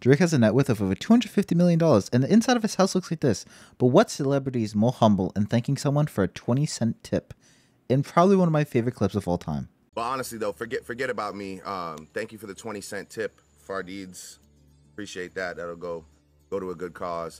Drake has a net worth of over $250 million, and the inside of his house looks like this. But what celebrity is more humble in thanking someone for a 20 cent tip? And probably one of my favorite clips of all time. Well, honestly, though, forget forget about me. Um, thank you for the 20 cent tip, Fardeeds. Appreciate that. That'll go go to a good cause.